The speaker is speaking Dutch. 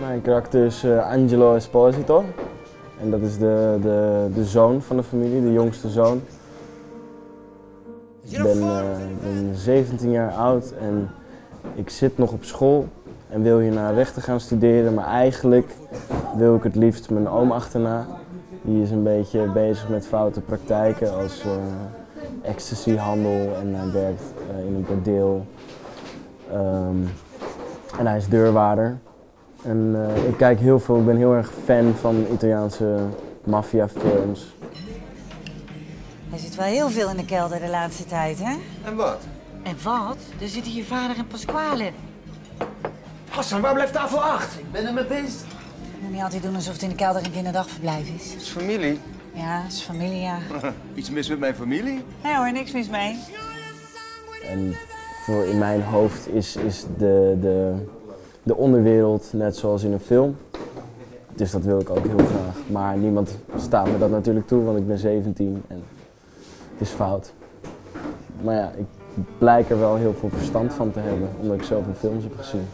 Mijn karakter is eh, Angelo Esposito. En dat is de, de, de zoon van de familie, de jongste zoon. Ik ben, eh, ik ben 17 jaar oud en ik zit nog op school en wil hier naar rechten gaan studeren. Maar eigenlijk wil ik het liefst mijn oom achterna. Die is een beetje bezig met foute praktijken als eh ecstasyhandel en hij werkt eh, in een bordeel. Ehm, en hij is deurwaarder. En eh, ik kijk heel veel, ik ben heel erg fan van Italiaanse maffiafilms. Hij zit wel heel veel in de kelder de laatste tijd, hè? En wat? En wat? Er zitten je vader en Pasquale. Hassan, waar blijft tafel 8? Ik ben er mee bezig. Je moet niet altijd doen alsof het in de kelder een kinderdagverblijf is. Het is familie. Ja, het is familie, ja. Iets mis met mijn familie? Nee hoor, niks mis mee. En voor in mijn hoofd is, is de, de, de onderwereld net zoals in een film. Dus dat wil ik ook heel graag. Maar niemand staat me dat natuurlijk toe, want ik ben 17 en het is fout. Maar ja, ik blijk er wel heel veel verstand van te hebben, omdat ik zoveel films heb gezien.